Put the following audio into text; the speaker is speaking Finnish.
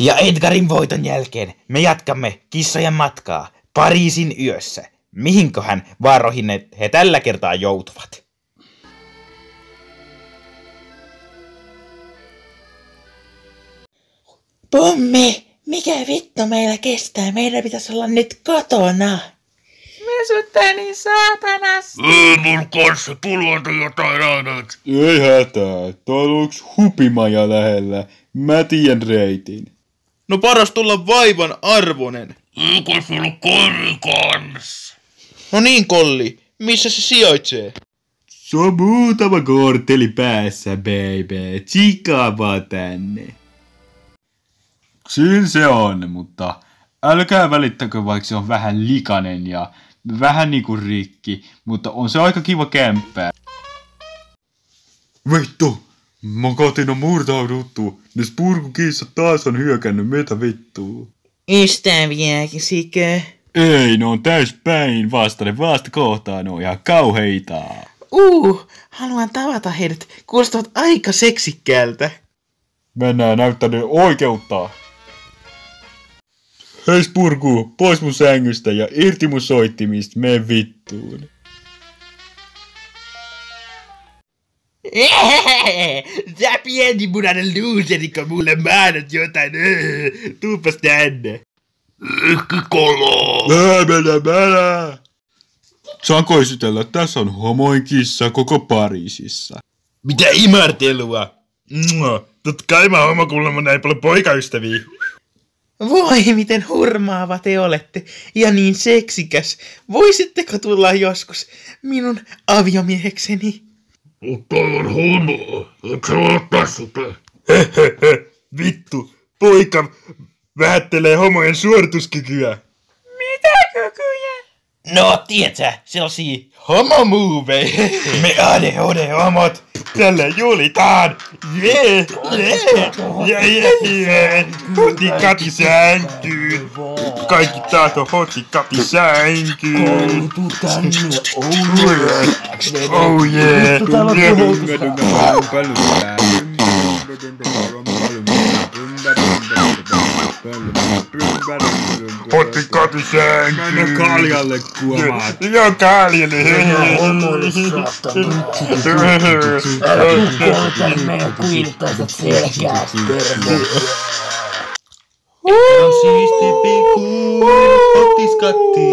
Ja Edgarin voiton jälkeen me jatkamme kissojen matkaa Pariisin yössä. Mihinköhän vaaroihin ne he tällä kertaa joutuvat? Pommi, mikä vittu meillä kestää? Meidän pitäisi olla nyt kotona. Väsyttää niin saatanas. Ei mun kanssa pulvanta jotain aina. Ei hätää, tuolla on yksi hupimaja lähellä. Mä tiedän reitin. No paras tulla vaivan arvonen. Eikö sulla koiri kans? No niin, Kolli. Missä se sijaitsee? Se on muutama kortteli päässä, baby. Tsikaa vaan tänne. Siinä se on, mutta älkää välittäkö, vaikka se on vähän likainen ja vähän niinku rikki, mutta on se aika kiva kämppää. Vittu! Mun kotiin on murtauduttu. Ne spurkukissat taas on hyökännyt meitä vittuu. Ystäviäksikö? Ei, ne on täys päin vasta, ne vasta kohtaa, ne on ihan kauheita. Uh, haluan tavata heidät. Kuulostavat aika seksikkäältä. Mennään näyttää ne oikeutta. Hei Spurku, pois mun sängystä ja irti mun soittimista, mene vittuun. Sä pieni munainen luuserikko mulle maanat jotain. Tuupas tänne. Ehkä kolaa. Ää, mennä, mennä! Saanko esitellä, tässä on homoin kissa koko Pariisissa. Mitä imartelua? Mua. Totta kai mä homma kuulemma näin paljon poikaystäviä. Voi, miten hurmaava te olette. Ja niin seksikäs. Voisitteko tulla joskus minun aviomiehekseni? Mutta on homo. Eikö se ottaa sitä? Vittu, poika vähättelee homojen suorituskykyä. Mitä kykyjä? No, tiedätkö, sellaisia homomuoveja. Me ADHD-homot tällä juhlitaan. Jee, jee, jee, jee, jee. Hoti kati sänkyyn. Kaikki tahto hoti kati sänkyyn. Oh yeah. Hoti kati sänkyyn. Mennä kaljalle kuomaan. Joo, kaljalle. meidän kuittaiset selkää, On siisti pikku, otis kattiin.